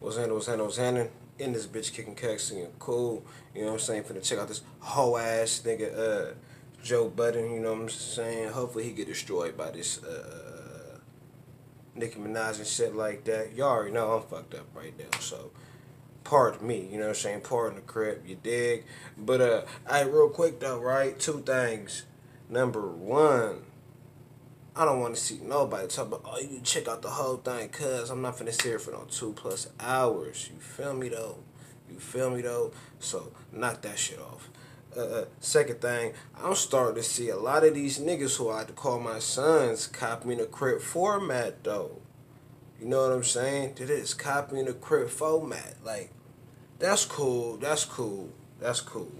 What's happening? What's happening? What's happening? In this bitch kicking cacks singing cool. You know what I'm saying? Finna check out this whole ass nigga, uh, Joe Budden. You know what I'm saying? Hopefully he get destroyed by this uh, Nicki Minaj and shit like that. Y'all already know I'm fucked up right now, so pardon me. You know what I'm saying? Pardon the crib. You dig? But uh, I real quick though, right? Two things. Number one. I don't want to see nobody talk about, oh, you check out the whole thing, cuz I'm not finna sit here for no two plus hours. You feel me, though? You feel me, though? So, knock that shit off. Uh, uh, second thing, I'm starting to see a lot of these niggas who I call my sons copying the crib format, though. You know what I'm saying? It is copying the crib format. Like, that's cool. That's cool. That's cool.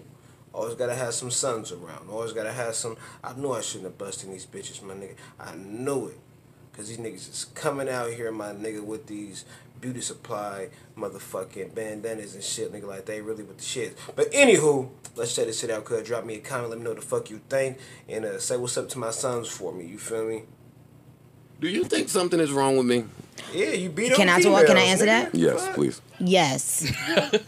Always gotta have some sons around. Always gotta have some. I knew I shouldn't have busted these bitches, my nigga. I knew it. Cause these niggas is coming out here, my nigga, with these beauty supply motherfucking bandanas and shit, nigga, like they really with the shit. But anywho, let's check this shit out, cuz. Drop me a comment, let me know what the fuck you think, and uh, say what's up to my sons for me, you feel me? Do you think something is wrong with me? Yeah, you beat Can up I talk? Can I answer nigga. that? Yes, Fuck. please. Yes.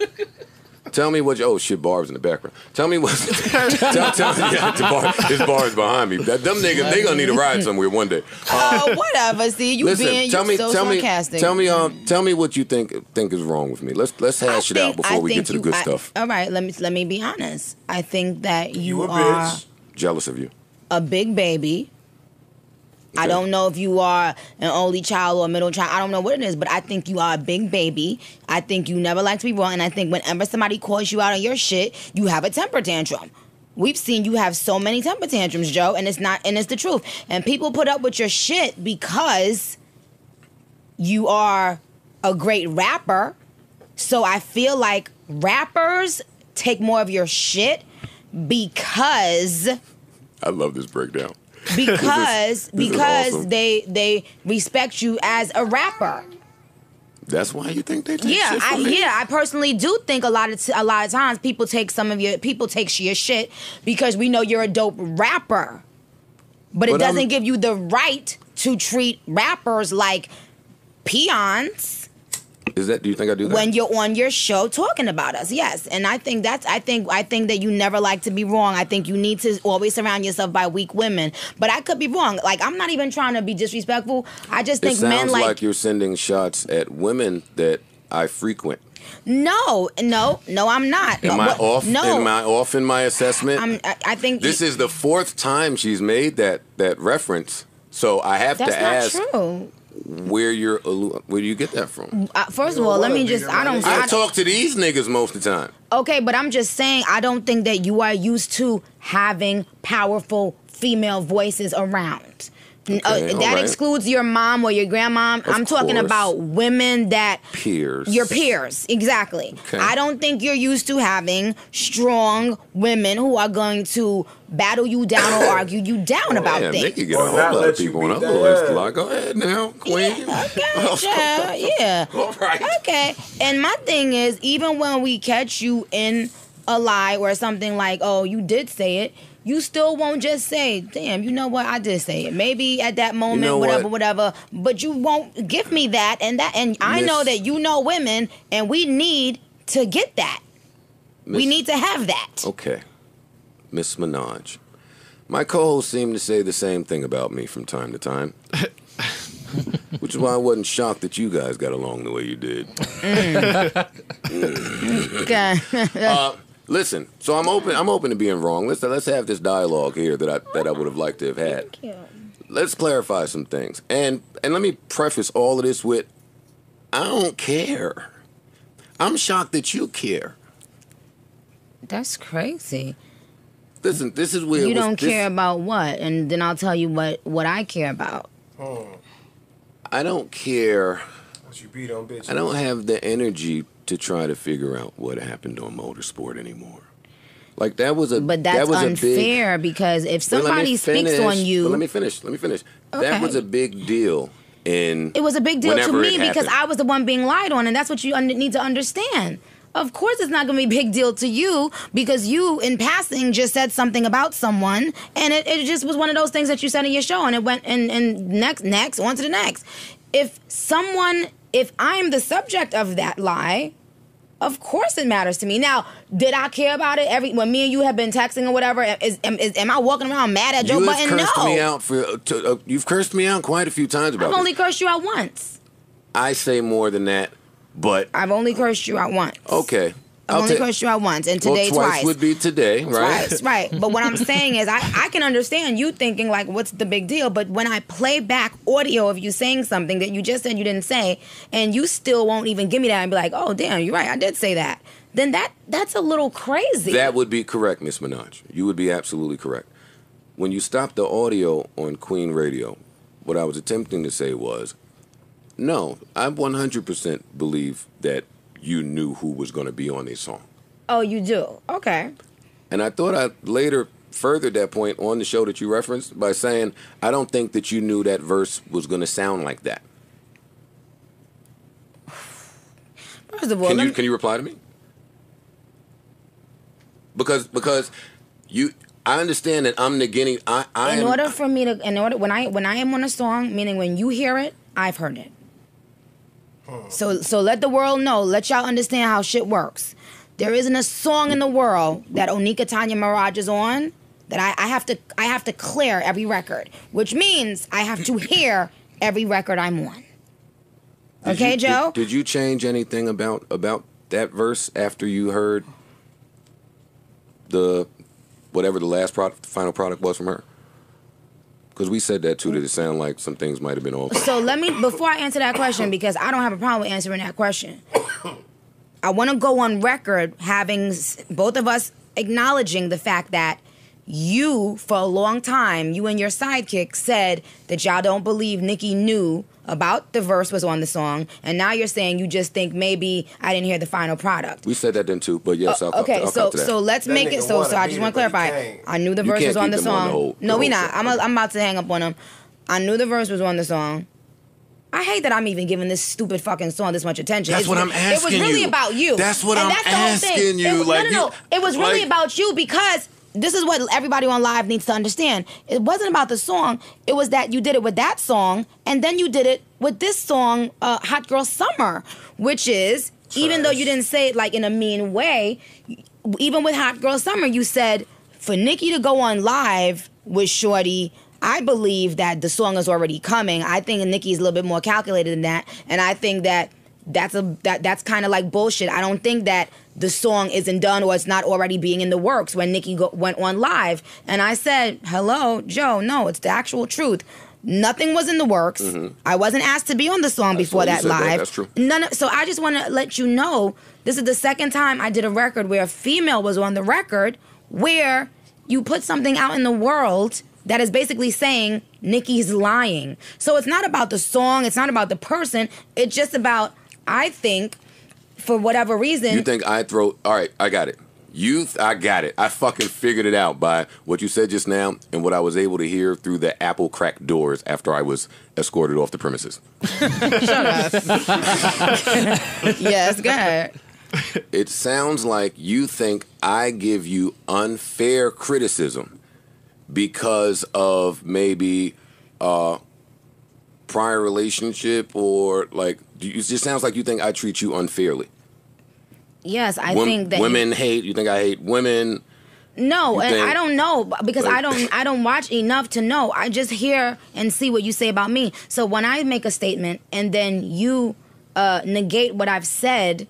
Tell me what. You, oh shit, Barb's in the background. Tell me what. tell, tell, yeah, the bar, this bars behind me. That, them niggas, they gonna need a ride somewhere one day. Oh, whatever. See, you Listen, being tell you me, so tell sarcastic. me, tell me, um, tell me what you think think is wrong with me. Let's let's I hash it out before I we get think to the good I- stuff. All right, let me let me be honest. I think that you, You a are bitch. Jealous of you. a big baby. I don't know if you are an only child or a middle child. I don't know what it is, but I think you are a big baby. I think you never like to be wrong, and I think whenever somebody calls you out on your shit, you have a temper tantrum. We've seen you have so many temper tantrums, Joe, and it's not, and it's the truth. And people put up with your shit because you are a great rapper. So I feel like rappers take more of your shit because I love this breakdown. Because this is because awesome. they they respect you as a rapper. That's why you think they take Yeah, shit I, yeah, I personally do think a lot of t- a lot of times people take some of your people take your shit because we know you're a dope rapper, but it But I'm- doesn't give you the right to treat rappers like peons Is that? Do you think I do that? when you're on your show talking about us. Yes, and I think that's I think I think that you never like to be wrong. I think you need to always surround yourself by weak women. But I could be wrong. Like I'm not even trying to be disrespectful. I just think men like, like, you're sending shots at women that I frequent. no, no, no. I'm not. Am I off? No, am I off in my assessment? I'm, I, I think this is the fourth time she's made that that reference. So I have that's to not ask true. Where you're where do you get that from? Uh, first You of all, let me just I don't. I I, talk to these niggas most of the time. okay, but I'm just saying. I don't think that you are used to having powerful female voices around. N- uh, that right. excludes your mom or your grandmom. I'm talking course. about women that Peers. Your peers, exactly. Okay. I don't think you're used to having strong women who are going to battle you down or argue you down about Damn, things. Nicki get Or a whole lot of you people on beat her that little ass. Like, go ahead now, queen. Okay, child, yeah. All right. Okay. And my thing is, even when we catch you in a lie or something like, oh, you did say it, you still won't just say, damn, you know what, I did say it. Maybe at that moment, know whatever, what? whatever. But you won't give me that and that. And I Miss- know that you know women, and we need to get that. we need to have that. Okay, Miss Minaj. My co-hosts seem to say the same thing about me from time to time. Which is why I wasn't shocked that you guys got along the way you did. Okay. Uh, listen, so I'm open. I'm open to being wrong. Let's let's have this dialogue here that I that I would have liked to have had. Let's clarify some things, and and let me preface all of this with, I don't care. I'm shocked that you care. That's crazy. Listen, this is where You don't this- care about what? And then I'll tell you what, what I care about. Hmm. I don't care. But you beat on bitches. I don't have the energy to try to figure out what happened on motorsport anymore. Like that was a But that that's was a big unfair because if But let me somebody speaks on you, let me finish. Let me finish. Okay. That was a big deal in It was a big deal to me because. I was the one being lied on, and that's what you need to understand. Of course, it's not going to be a big deal to you because you, in passing, just said something about someone, and it, it just was one of those things that you said in your show, and it went and and next next on to the next. If someone if I'm the subject of that lie, of course it matters to me. Now, did I care about it every when me and you have been texting or whatever? Is, am, is, am I walking around mad at Joe you have cursed No. me out for. To, uh, you've cursed me out quite a few times about I've this. only cursed you out once. I say more than that, but I've only cursed you out once. okay. I've only cursed you out once, and well, today twice, twice. would be today, right? Twice, right. But what I'm saying is, I, I can understand you thinking, like, what's the big deal? But when I play back audio of you saying something that you just said you didn't say, and you still won't even give me that and be like, oh, damn, you're right, I did say that, then that that's a little crazy. That would be correct, Miss Minaj. You would be absolutely correct. When you stopped the audio on Queen Radio, what I was attempting to say was, no, I 100% believe that you knew who was going to be on this song. oh, you do? Okay. And I thought I later furthered that point on the show that you referenced by saying, I don't think that you knew that verse was going to sound like that. First of all, Can you me- can you reply to me? Because because you I understand that I'm negating I I in order for me to, in order when I when I am on a song, meaning when you hear it, I've heard it. So so let the world know, let y'all understand how shit works. There isn't a song in the world that Onika Tanya Maraj is on that I, I have to I have to clear every record, which means I have to hear every record I'm on. Did Okay, you- Joe? Did, did you change anything about about that verse after you heard the whatever the last product, the final product was from her? Because we said that too. That it sounded like some things might have been off. So let me before I answer that question because I don't have a problem with answering that question. I want to go on record having both of us acknowledging the fact that you, for a long time, you and your sidekick said that y'all don't believe Nicki knew about the verse was on the song, and now you're saying you just think maybe I didn't hear the final product. We said that then too. But yes, I'll, Uh, okay, I'll, I'll so come to that. so let's That make it so. So I just want to clarify. I knew the verse was on the them on song. the whole- the no, we not. I'm a, I'm about to hang up on him. I knew the verse was on the song. I hate that I'm even giving this stupid fucking song this much attention. That's It's what I'm asking. It was really you. about you. That's what And I'm that's the whole thing. asking you. It, was- Like, no, no, no. It was really like- about you because this is what everybody on live needs to understand. It wasn't about the song. It was that you did it with that song, and then you did it with this song, uh, "Hot Girl Summer," which is even though you didn't say it like in a mean way, even with Hot Girl Summer, you said for Nicki to go on live with Shorty. I believe that the song is already coming. I think Nicki's a little bit more calculated than that, and I think that that's a that that's kind of like bullshit. I don't think that the song isn't done or it's not already being in the works when Nicki go, went on live. And I said, "Hello, Joe. No, it's the actual truth. Nothing was in the works. Mm-hmm. I wasn't asked to be on the song before that said that. live. That's true. None of, so I just want to let you know this is the second time I did a record where a female was on the record where you put something out in the world that is basically saying Nicki's lying. So it's not about the song, it's not about the person, it's just about I think for whatever reason You think I throw? All right, I got it. You, th- I got it. I fucking figured it out by what you said just now and what I was able to hear through the apple cracked doors after I was escorted off the premises. yes, go ahead. It sounds like you think I give you unfair criticism because of maybe uh prior relationship or like do you- it just sounds like you think I treat you unfairly. Yes, I Wom- think that women hate. You think I hate women? No, You and I don't know because Like- I don't I don't watch enough to know. I just hear and see what you say about me. So when I make a statement and then you uh, negate what I've said,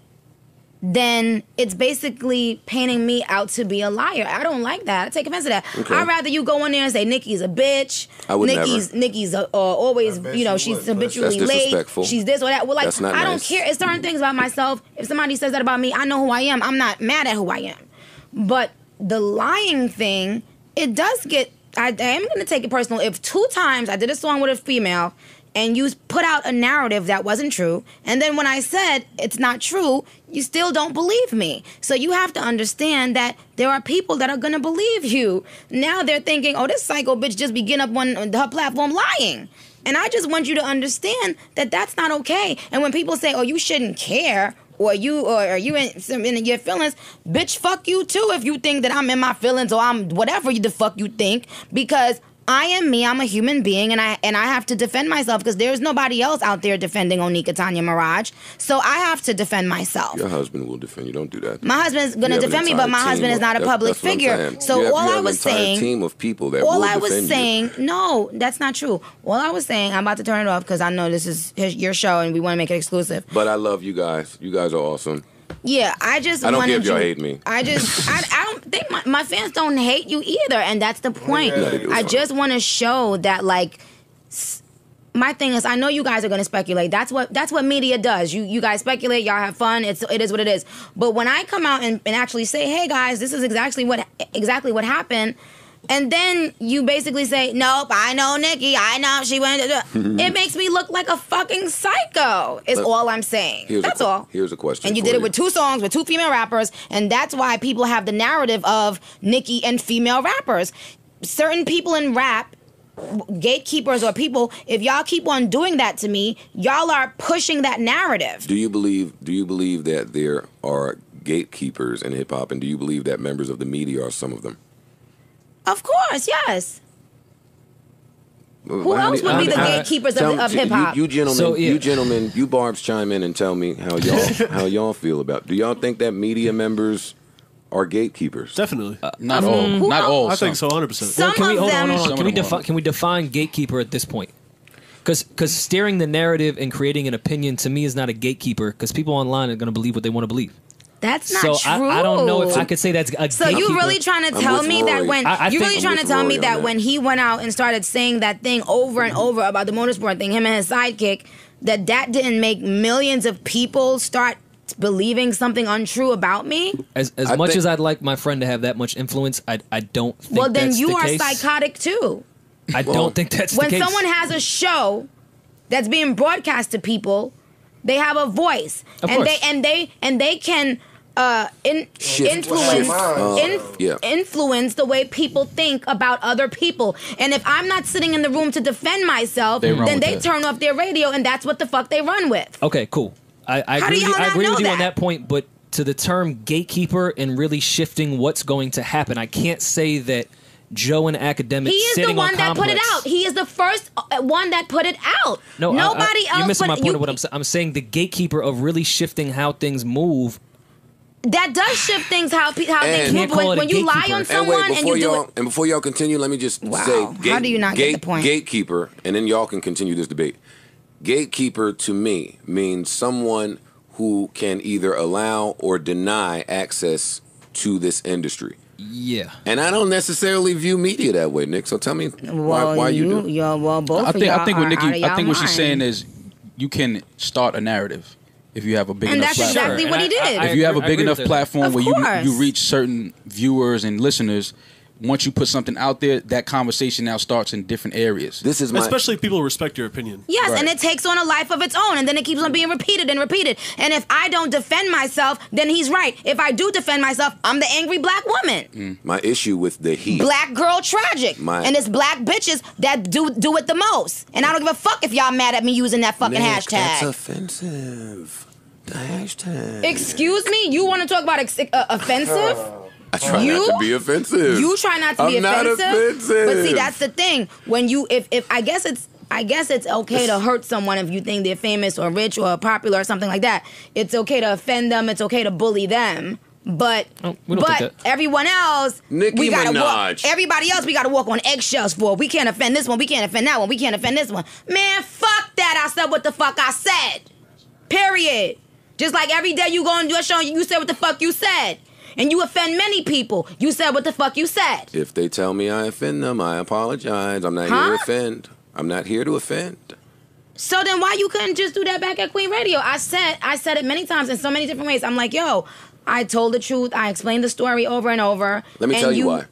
then it's basically painting me out to be a liar. I don't like that. I take offense to that. Okay. I'd rather you go in there and say Nicki's a bitch. I would Nicki's never. Nicki's uh, uh, always you know you she's would, habitually That's late. She's this or that. Well, like That's not I don't care. It's certain things about myself. If somebody says that about me, I know who I am. I'm not mad at who I am. But the lying thing, it does get. I, I am going to take it personal. If two times I did a song with a female and you put out a narrative that wasn't true, and then when I said it's not true, you still don't believe me. So you have to understand that there are people that are going to believe you. Now they're thinking, oh, this psycho bitch just begin up on her platform lying. And I just want you to understand that that's not okay. And when people say, "Oh, you shouldn't care," or "You or are you in, in your feelings," bitch, fuck you too. If you think that I'm in my feelings or I'm whatever you the fuck you think, because I am me. I'm a human being, and I and I have to defend myself because there's nobody else out there defending Onika Tanya Maraj. So I have to defend myself. Your husband will defend you. Don't do that. My husband's gonna You have an defend me, but my husband is not a public that's what I'm figure. So have- all I was saying, team of people that all I was defend you. saying, no, that's not true. All I was saying, I'm about to turn it off because I know this is his, your show and we want to make it exclusive. But I love you guys. You guys are awesome. Yeah, I just I don't care if y'all hate me. I just I, I don't think my, my fans don't hate you either, and that's the point. Yeah, do. I just want to show that like. s- My thing is, I know you guys are going to speculate. That's what that's what media does. You you guys speculate, y'all have fun. It's it is what it is. But when I come out and, and actually say, "Hey guys, this is exactly what exactly what happened," and then you basically say, "Nope, I know Nicki. I know she went." it makes me look like a fucking psycho. Is all I'm saying. That's a, que- all. Here's a question. And you did it with two songs with two female rappers, and that's why people have the narrative of Nicki and female rappers. Certain people in rap, gatekeepers or people, if y'all keep on doing that to me, y'all are pushing that narrative. Do you believe? Do you believe that there are gatekeepers in hip hop, and do you believe that members of the media are some of them? Of course, yes. Who else would be the gatekeepers of- of hip-hop? You, you gentlemen, So, yeah. you gentlemen, you barbs chime in and tell me how y'all how y'all feel about. Do y'all think that media members are gatekeepers? Definitely. Uh, mm-hmm. Not all. Not all. I think so, 100. percent Some can we of hold them. on, hold on, Some Can we them define are. can we define gatekeeper at this point? Because because steering the narrative and creating an opinion to me is not a gatekeeper. Because people online are going to believe what they want to believe. That's not so true. I, I don't know if I could say that's a So you really trying to tell with me that when I- I you really I'm trying to tell me Rory on that, that. when he went out and started saying that thing over and over about the motorsport thing, him and his sidekick, that that didn't make millions of people start believing something untrue about me? as as I much think- as I'd like my friend to have that much influence, I I don't think well, then that's you the are case. psychotic too. I Well, don't think that's when the case. someone has a show that's being broadcast to people, they have a voice, Of and course. they and they and they can uh, in, Shift. influence Uh, yeah. influence the way people think about other people. And if I'm not sitting in the room to defend myself, They then they that. turn off their radio, and that's what the fuck they run with. Okay, cool. I, I agree, with you, I agree with you on that? that point, but to the term gatekeeper and really shifting what's going to happen, I can't say that Joe and academic He is sitting the one on that put it out. He is the first uh, one that put it out. No, I- nobody I, else. You're missing put, my point you- of what I'm saying. I'm saying the gatekeeper of really shifting how things move. That does shift things how pe- how And- things move. When, call it a when you lie on someone and wait, and, you do y'all it. and before y'all continue, let me just Wow. say, How do you not get the point? Gatekeeper, and then y'all can continue this debate. Gatekeeper to me means someone who can either allow or deny access to this industry. Yeah. And I don't necessarily view media that way, Nick. So tell me why, Well, why you, do. You're, well, both I of think. y'all I think what are Nicki. I think what she's saying is, you can start a narrative if you have a big And enough that's platform. exactly Sure, what he and I- did. I- if you have a big enough platform where you you reach certain viewers and listeners, once you put something out there, that conversation now starts in different areas. This is my Especially if people respect your opinion. Yes, and it takes on a life of its own, and then it keeps on being repeated and repeated. And if I don't defend myself, then he's right. If I do defend myself, I'm the angry black woman, my issue with the heat. black girl tragic, My- and it's black bitches that do do it the most. And I don't give a fuck if y'all mad at me using that fucking Nick, That's offensive. The hashtag. Excuse me, you want to talk about ex- uh, offensive? I try You- not to be offensive. You try not to be I'm not offensive. offensive. But see, that's the thing. When you if if I guess it's I guess it's okay to hurt someone if you think they're famous or rich or popular or something like that. It's okay to offend them. It's okay to bully them. But Oh, but everyone else, Nicki we gotta Minaj. walk. Everybody else, we gotta walk on eggshells for. We can't offend this one. We can't offend that one. We can't offend this one. Man, fuck that. I said what the fuck I said. Period. Just like every day you go and do a show, you said what the fuck you said. And you offend many people. You said what the fuck you said. If they tell me I offend them, I apologize. I'm not here to offend. I'm not here to offend. So then why you couldn't just do that back at Queen Radio? I said I said it many times in so many different ways. I'm like, yo, I told the truth. I explained the story over and over. Let me and tell you, why.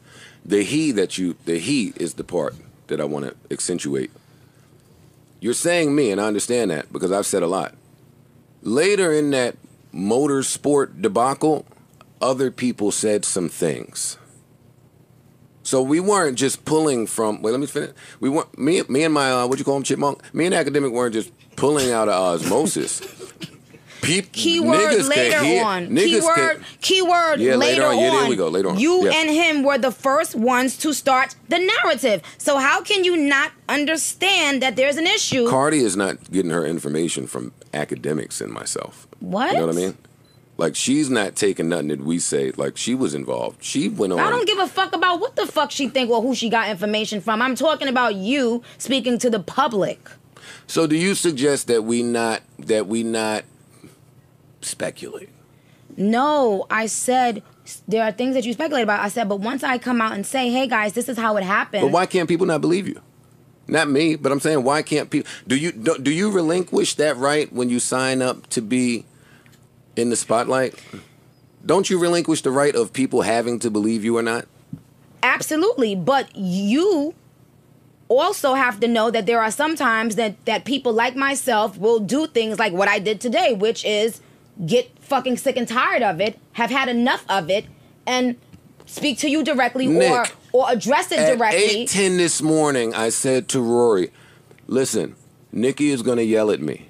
The he that you, the he is the part that I want to accentuate. You're saying me, and I understand that because I've said a lot. Later in that motorsport debacle, other people said some things. So we weren't just pulling from. Wait, let me finish. We weren't me, me and my uh, what you call him, chipmunk. Me and academic weren't just pulling out of osmosis. Peep, Keyword later hear, on. Keyword can, keyword Yeah, later, later on. Yeah, there we go, later on. You Yeah. and him were the first ones to start the narrative. So how can you not understand that there's an issue? Cardi is not getting her information from academics and myself. What? You know what I mean? Like she's not taking nothing that we say. Like she was involved. She went on. I don't give a fuck about what the fuck she think or who she got information from. I'm talking about you speaking to the public. So do you suggest that we not that we not speculate? No, I said there are things that you speculate about. I said, but once I come out and say, hey guys, this is how it happened. But why can't people not believe you? Not me, but I'm saying why can't people? Do you do, do you relinquish that right when you sign up to be in the spotlight? Don't you relinquish the right of people having to believe you or not? Absolutely, but you also have to know that there are some times that that people like myself will do things like what I did today, which is get fucking sick and tired of it, have had enough of it, and speak to you directly or Nick, or address it At directly. eight ten this morning, I said to Rory, "Listen, Nicki is going to yell at me."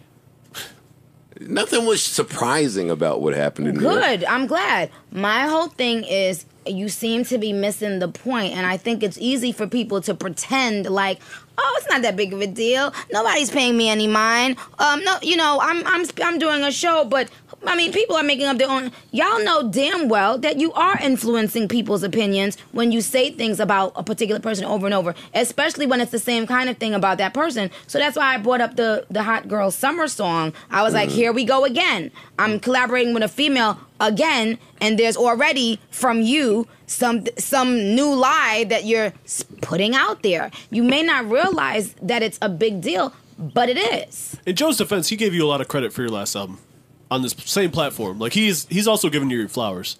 Nothing was surprising about what happened in. Good. I'm glad. My whole thing is you seem to be missing the point, and I think it's easy for people to pretend like, oh, it's not that big of a deal. Nobody's paying me any mind. Um, no, you know, I'm I'm I'm doing a show, but I mean, people are making up their own. Y'all know damn well that you are influencing people's opinions when you say things about a particular person over and over, especially when it's the same kind of thing about that person. So that's why I brought up the the hot girl summer song. I was like, mm. here we go again. I'm collaborating with a female again, and there's already from you some some new lie that you're putting out there. You may not realize that it's a big deal, but it is. In Joe's defense, he gave you a lot of credit for your last album on this same platform. Like he's he's also giving you your flowers.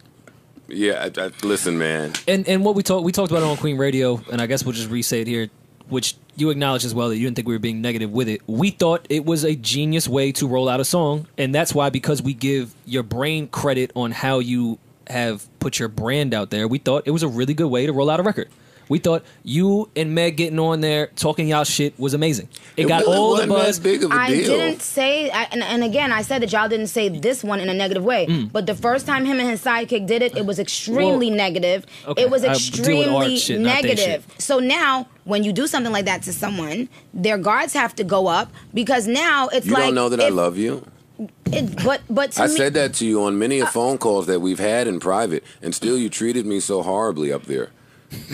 Yeah, I, I, listen, man. And and what we talked we talked about it on Queen Radio, and I guess we'll just re-say it here, which you acknowledge as well that you didn't think we were being negative with it. We thought it was a genius way to roll out a song, and that's why because we give your brain credit on how you have put your brand out there, we thought it was a really good way to roll out a record. We thought you and Meg getting on there talking y'all shit was amazing. It, got really all the wasn't that buzz. big of a I deal. didn't say, I, and, and again, I said that y'all didn't say this one in a negative way. Mm. But the first time him and his sidekick did it, it was extremely Well, negative. okay, It was I deal with art extremely shit, negative. So now, when you do something like that to someone, their guards have to go up because now it's You like don't know that I love you. It, but but to I me, said that to you on many of phone calls that we've had in private, and still you treated me so horribly up there.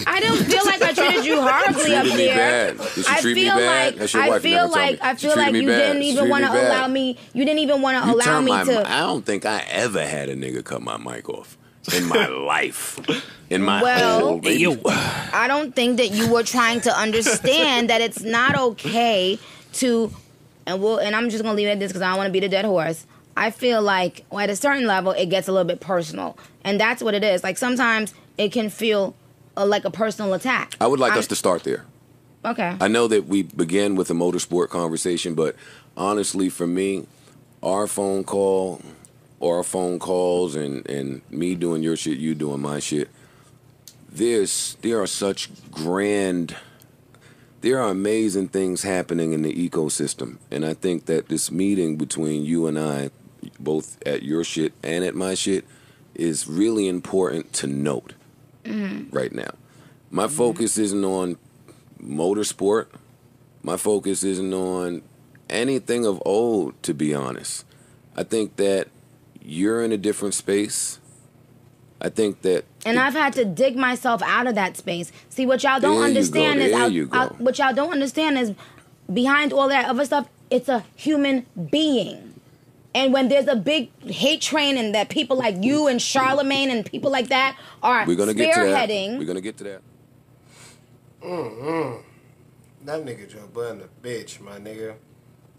I don't feel like I treated you horribly up there. bad. Did she I feel like I feel like. I feel like you bad. didn't even want to allow me. You didn't even want to allow me my. to. I don't think I ever had a nigga cut my mic off in my life. In my Well- I don't think that you were trying to understand that it's not okay to, and we'll, and I'm just gonna leave it at this because I don't want to beat a dead horse. I feel like well, at a certain level, it gets a little bit personal, and that's what it is. Like sometimes it can feel uh, like a personal attack. I would like I'm- us to start there. Okay. I know that we began with a motorsport conversation, but honestly, for me, our phone call or our phone calls and, and me doing your shit, you doing my shit, there's there are such grand there are amazing things happening in the ecosystem. And I think that this meeting between you and I, both at your shit and at my shit, is really important to note Mm. right now. My focus mm. isn't on motorsport. My focus isn't on anything of old, to be honest. I think that you're in a different space. I think that And I've had to dig myself out of that space. See, what y'all don't go, understand is, I- I- what y'all don't understand is, behind all that other stuff, it's a human being. And when there's a big hate train, and that people like you and Charlemagne and people like that are we're gonna get to that. spearheading, We're gonna get to that. Mm-hmm. That nigga Joe Budden a bitch, my nigga.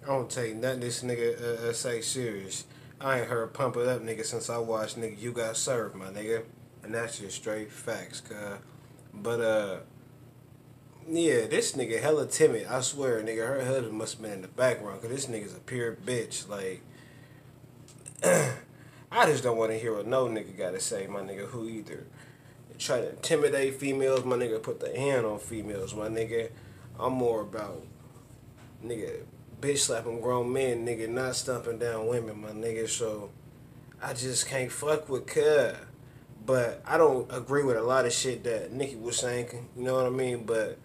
I don't take nothing this nigga uh, uh, say serious. I ain't heard pump it up nigga since I watched nigga You Got Served, my nigga. And that's just straight facts, cuz. But, uh, yeah, this nigga hella timid. I swear, nigga, her husband must have been in the background, cause this nigga's a pure bitch. Like, I just don't want to hear what no nigga got to say, my nigga, who either try to intimidate females, my nigga, put the hand on females, my nigga. I'm more about, nigga, bitch slapping grown men, nigga, not stumping down women, my nigga. So I just can't fuck with Cuz. But I don't agree with a lot of shit that Nikki was saying. You know what I mean? But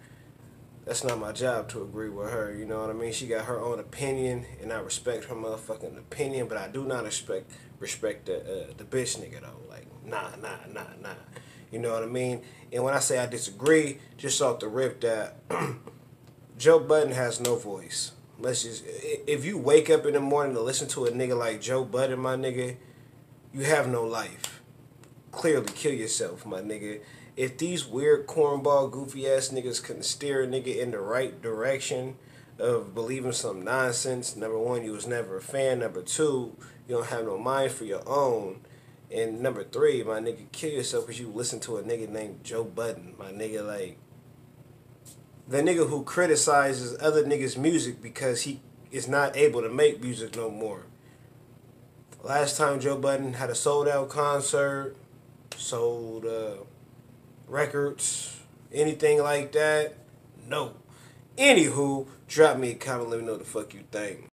that's not my job to agree with her. You know what I mean? She got her own opinion, and I respect her motherfucking opinion. But I do not respect respect the uh, the bitch nigga though. Like nah, nah, nah, nah. You know what I mean? And when I say I disagree, just off the rip that Joe Budden has no voice. Let's just if you wake up in the morning to listen to a nigga like Joe Budden, my nigga, you have no life. Clearly kill yourself, my nigga. If these weird cornball goofy ass niggas couldn't steer a nigga in the right direction of believing some nonsense, number one, you was never a fan. Number two, you don't have no mind for your own. And number three, my nigga, kill yourself because you listen to a nigga named Joe Budden. My nigga, like, the nigga who criticizes other niggas' music because he is not able to make music no more. Last time Joe Budden had a sold out concert, sold uh, records, anything like that, no. Anywho, drop me a comment, let me know the fuck you think.